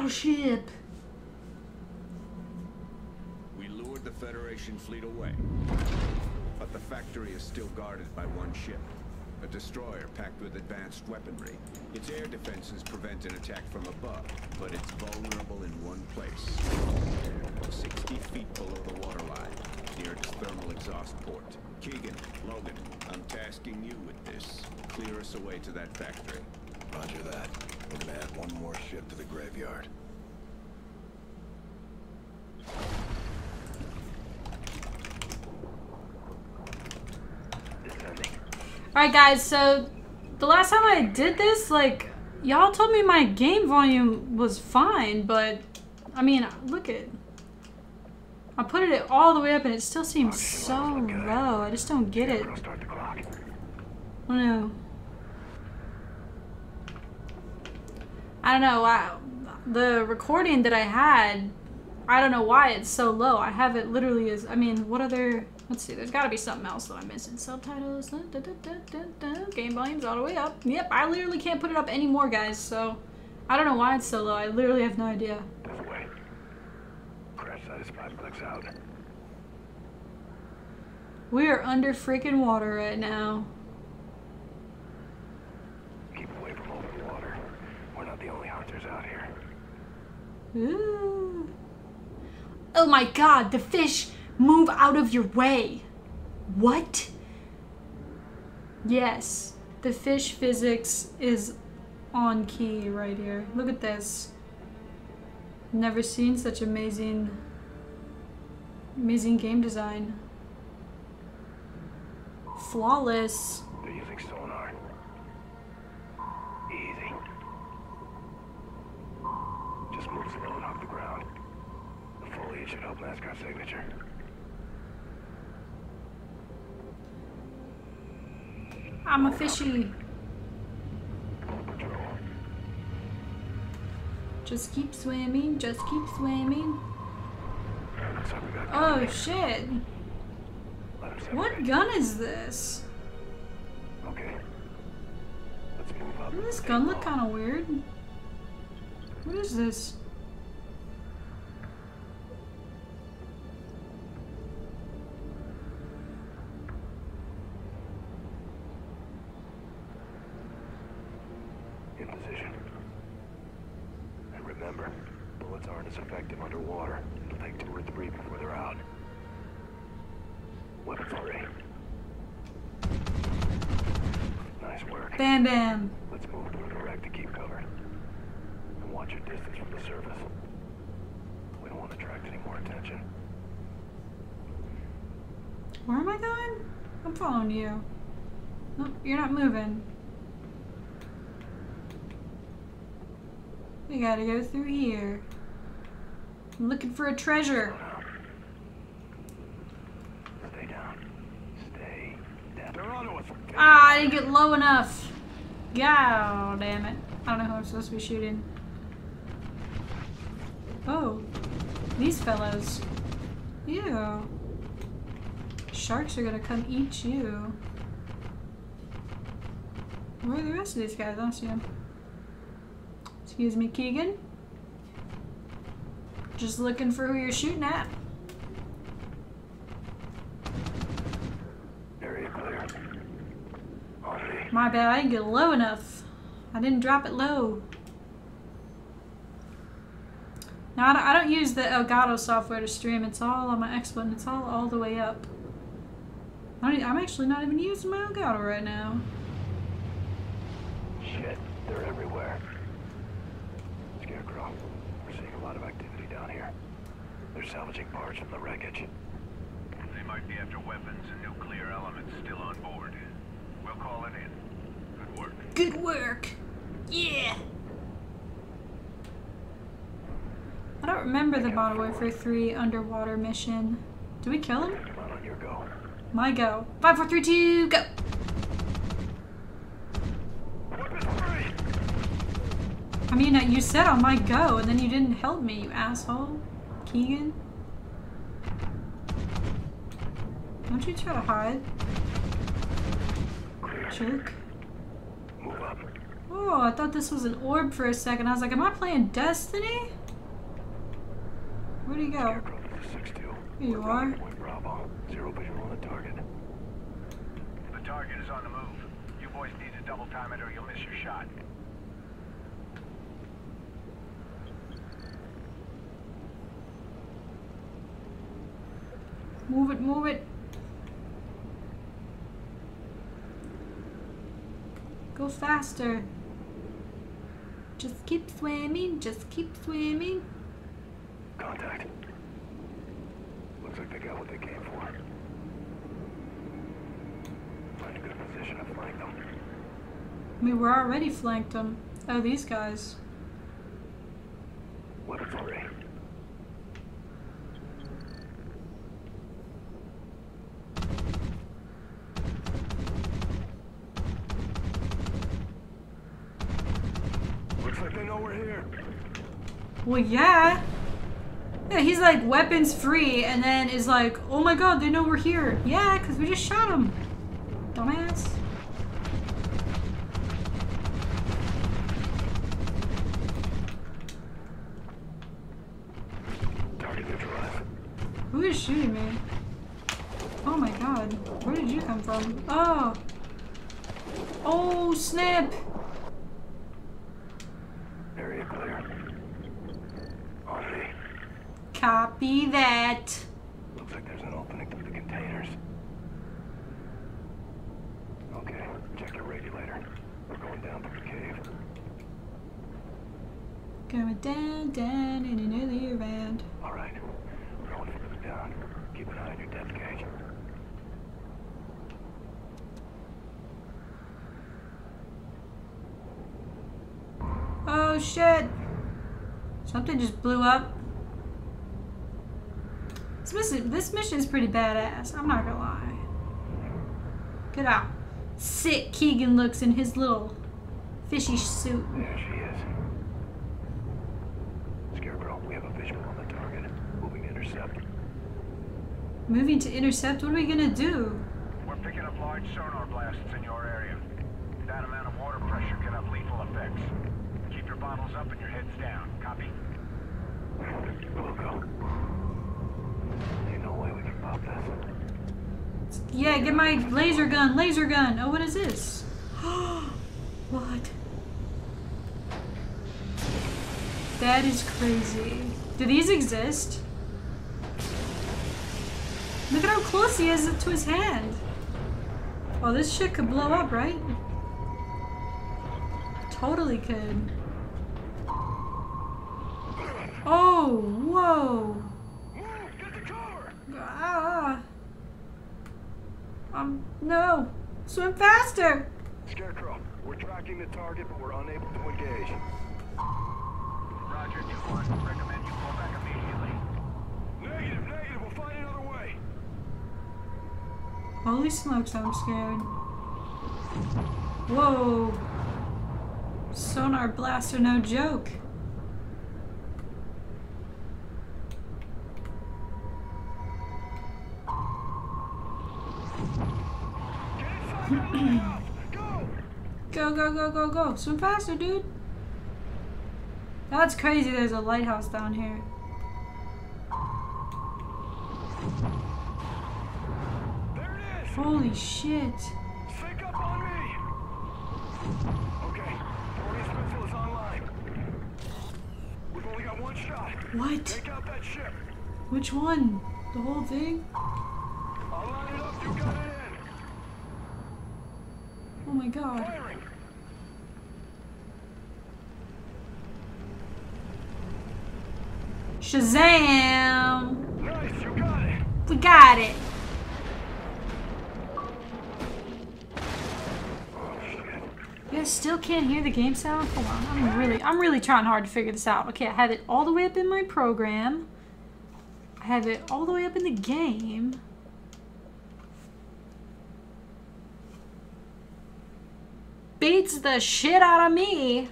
battleship. We lured the Federation fleet away. But the factory is still guarded by one ship. A destroyer packed with advanced weaponry. Its air defenses prevent an attack from above, but it's vulnerable in one place. 60 feet below the waterline, near its thermal exhaust port. Keegan, Logan, I'm tasking you with this. Clear us away to that factory. Roger that. We're gonna add one more ship to the graveyard. Alright guys, so the last time I did this, like, y'all told me my game volume was fine, but, I mean, look at... I put it all the way up and it still seems so low. I just don't get it. I don't know. I don't know. I, the recording that I had, I don't know why it's so low. I have it literally as, I mean, what other... Let's see, there's got to be something else that I'm missing. Subtitles, da, da, da, game volume's all the way up. Yep, I literally can't put it up anymore, guys, so I don't know why it's so low. I literally have no idea. This. Crash site is out. We are under freaking water right now. Keep away from open water. We're not the only hunters out here. Ooh. Oh my god, the fish! Move out of your way. What? Yes, the fish physics is on key right here. Look at this. Never seen such amazing, amazing game design. Flawless. They're using sonar. Easy. Foliage should help our signature. I'm a fishy. Just keep swimming, just keep swimming. Looks like we got Oh shit. Let 'em separate. What gun is this? Okay. Let's move up. Doesn't this gun look kind of weird? What is this? Bam bam. Let's move toward the wreck to keep cover. And watch your distance from the surface. We don't want to attract any more attention. Where am I going? I'm following you. Nope, you're not moving. We gotta go through here. I'm looking for a treasure. Stay down. Stay down. They're onto us. Ah, I didn't get low enough. God damn it. I don't know who I'm supposed to be shooting. Oh, these fellows. Ew. Sharks are gonna come eat you. Where are the rest of these guys? I don't see them. Excuse me, Keegan. Just looking for who you're shooting at. Area clear. On me. My bad, I didn't get low enough. I didn't drop it low. Now, I don't, I don't use the Elgato software to stream. It's all on my X button. It's all all the way up. I don't, I'm actually not even using my Elgato right now. Shit, they're everywhere. Scarecrow, we're seeing a lot of activity down here. They're salvaging parts from the wreckage. They might be after weapons and nuclear elements still on board. We'll call it in. Good work. Good work. Yeah. I don't remember the Modern Warfare 3 underwater mission. Do we kill him? Come on, on your go. My go. Five, four, three, two, go. I mean, uh, you said on my go, and then you didn't help me, you asshole. Keegan? Don't you try to hide, Clear. jerk. Move up. Oh, I thought this was an orb for a second. I was like, am I playing Destiny? Where'd he go? Scarecrow, this is 6-2. Here We're you are. rounding Bravo. Zero vision on the target. The target is on the move. You boys need to double time it or you'll miss your shot. Move it, move it. Go faster. Just keep swimming, just keep swimming. Contact. Looks like they got what they came for. Find a good position to flank them. I mean, we're already flanked them. Oh, these guys. What a Looks like they know we're here. Well, yeah. Yeah, he's like weapons free and then is like, oh my god, they know we're here. Yeah, because we just shot him. Dumbass. Who is shooting me? Oh my god. Where did you come from? Oh. Oh, snap. Area clear. On me. Copy that. Looks like there's an opening through the containers. Okay, check your regulator. We're going down through the cave. Going down, down, in another round. All right, we're going further down. Keep an eye on your depth gauge. Oh shit! Something just blew up. This mission, this mission is pretty badass. I'm not gonna lie. Look at how sick Keegan looks in his little fishy suit. There she is. Scarecrow, we have a visual on the target. Moving to intercept. Moving to intercept. What are we gonna do? We're picking up large sonar blasts in your area. That amount of water pressure can have lethal effects. Keep your bottles up and your heads down. Copy? We'll go. Yeah, get my laser gun. Laser gun. Oh, what is this? what? That is crazy. Do these exist? Look at how close he is to his hand. Oh, this shit could blow up, right? Totally could. Oh, whoa. Move! Get the cover! Ah. Um, no. Swim faster. Scarecrow, we're tracking the target, but we're unable to engage. Roger, 2-1. Recommend you pull back immediately. Negative, negative. We'll find another way. Holy smokes, I'm scared. Whoa. Sonar blaster, no joke. Get inside the lighthouse! Go! Go, go, go, go. Swim faster, dude. That's crazy. There's a lighthouse down here. There it is! Holy shit. Sync up on me! Okay, is online. We've only got one shot. What? Take out that ship. Which one? The whole thing? I'll line it up. You got it in. Oh my god. Shazam! Nice, got. We got it. You guys still can't hear the game sound? Hold on, I'm really, I'm really trying hard to figure this out. Okay, I have it all the way up in my program. I have it all the way up in the game. Beats the shit out of me.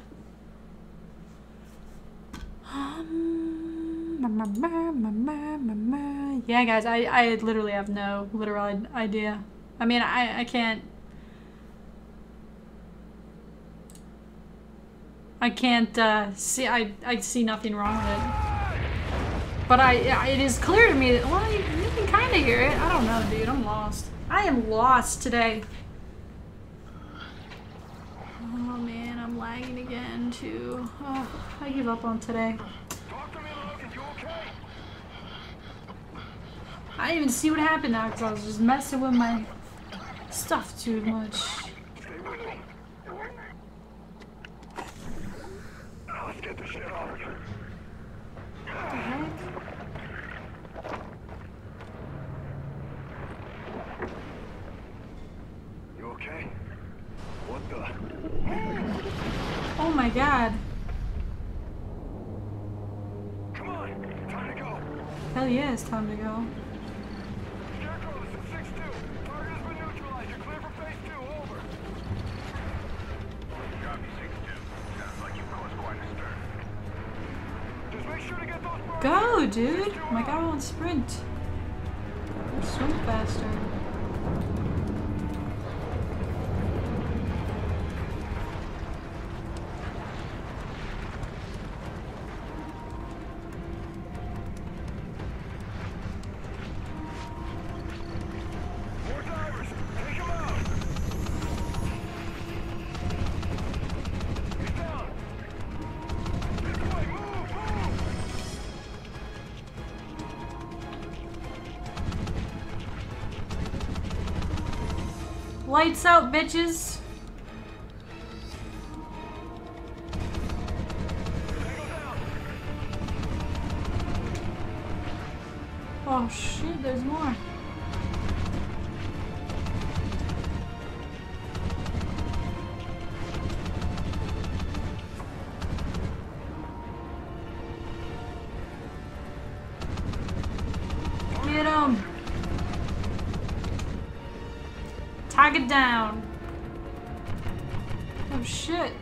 Yeah, guys, I, I literally have no literal idea. I mean, I, I can't I can't uh, see. I I see nothing wrong with it. But I, it is clear to me that well, you, you can kind of hear it. I don't know, dude. I'm lost. I am lost today. Oh man, I'm lagging again too. Oh, I give up on today. I didn't even see what happened now because I was just messing with my stuff too much. Stay with me. Now let's get this shit off. What the heck? You okay? What the? Oh my god. Come on. Time to go. Hell yeah, it's time to go. Scarecrow, this is 6-2. Target has been neutralized. You're clear for phase 2. Over. Copy 6-2. Sounds like you've caused quite a stir. Just make sure to get those birds. Go, dude! My guy won't sprint. Swim faster. Lights out, bitches! It down. Oh shit.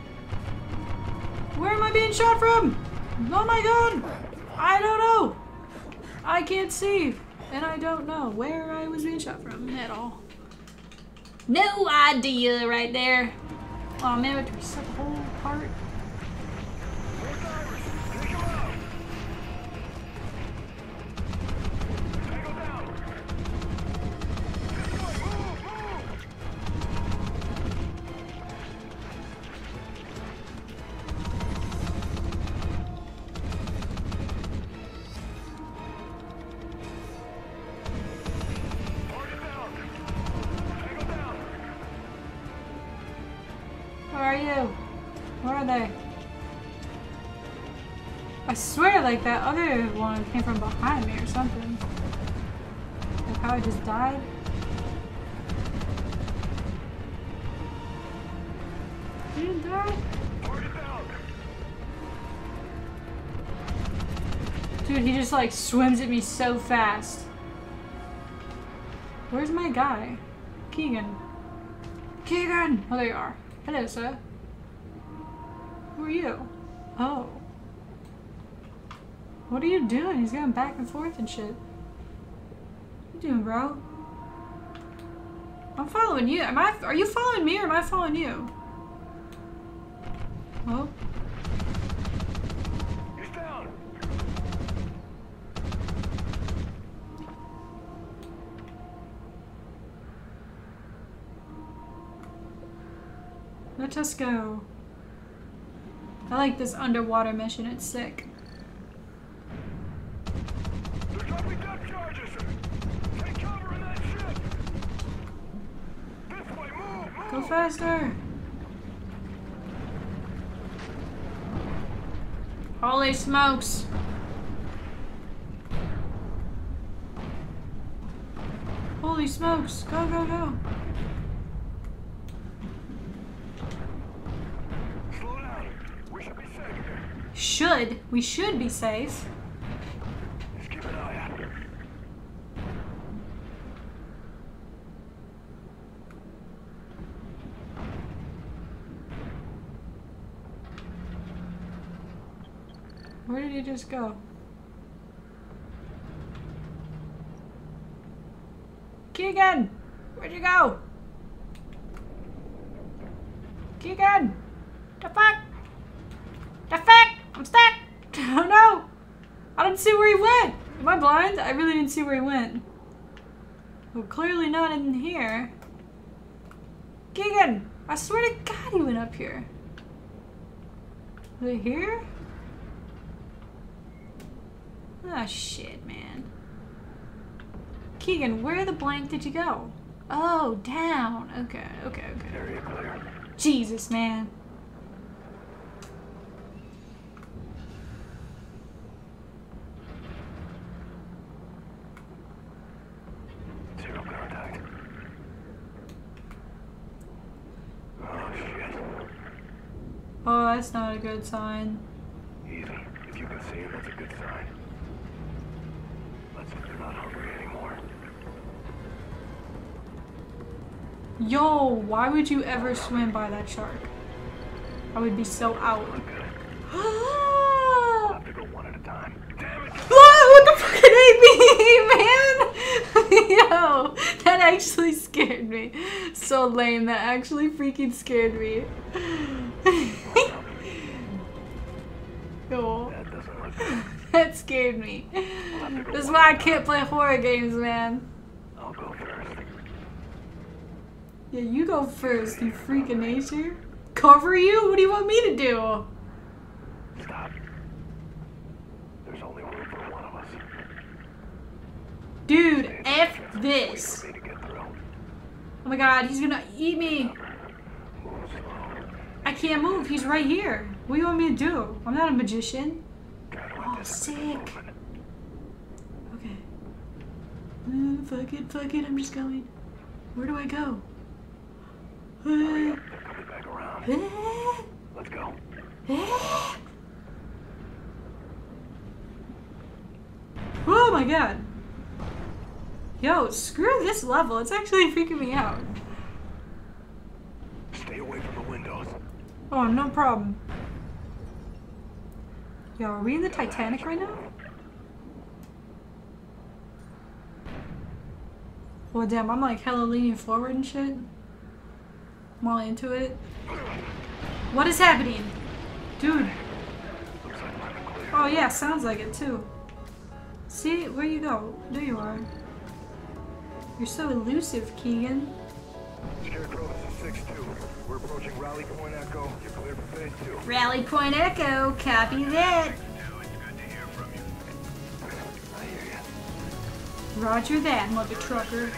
Where am I being shot from? Oh my god! I don't know! I can't see, and I don't know where I was being shot from at all. No idea right there. Oh man, we have to reset that other one came from behind me or something. Like how I just died. You didn't die? Dude, he just like swims at me so fast. Where's my guy? Keegan. Keegan! Oh, there you are. Hello, sir. Who are you? Oh. What are you doing? He's going back and forth and shit. What you doing, bro? I'm following you. Am I? Are you following me or am I following you? Oh. He's down. Let us go. I like this underwater mission. It's sick. There's dropping depth charges. Take cover in that ship. This way. Move. Move. Go faster! Holy smokes! Holy smokes! Go, go, go! Slow down. We should be safe. Should. We should be safe. just go? Keegan! Where'd you go? Keegan! The fuck? The fuck? I'm stuck! Oh no! I don't see where he went! Am I blind? I really didn't see where he went. Well, clearly not in here. Keegan! I swear to God he went up here. Is it here? Ah, shit, man. Keegan, where the blank did you go? Oh, down. Okay, okay, okay. Area clear. Jesus, man. Zero contact. Oh, shit. Oh, that's not a good sign. Easy. If you can see him, that's a good sign. Yo, why would you ever swim by that shark? I would be so out. Ah! What the fuck ate me, man? Yo, that actually scared me. So lame. That actually freaking scared me. Yo, That doesn't look. that scared me. This is why I can't play horror games, man. I'll go first. Yeah, you go first, you freak of nature. Cover you? What do you want me to do? Stop. There's only room for one of us. Dude, F this. For me to get through. Oh my god, he's gonna eat me. I can't move. He's right here. What do you want me to do? I'm not a magician. Sick. Okay. Uh, fuck it, fuck it. I'm just going. Where do I go? Hurry Uh, up. They're coming back around. uh, Let's go. uh. Oh my god. Yo, screw this level. It's actually freaking me out. Stay away from the windows. Oh, no problem. Yo, are we in the Titanic right now? Well, damn, I'm like hella leaning forward and shit. I'm all into it. What is happening? Dude. Oh, yeah, sounds like it too. See, where you go? There you are. You're so elusive, Keegan. Scarecrow, Rally Point Echo. You're clear for phase two. Rally Point Echo, copy that. I hear you. Roger that, mother trucker.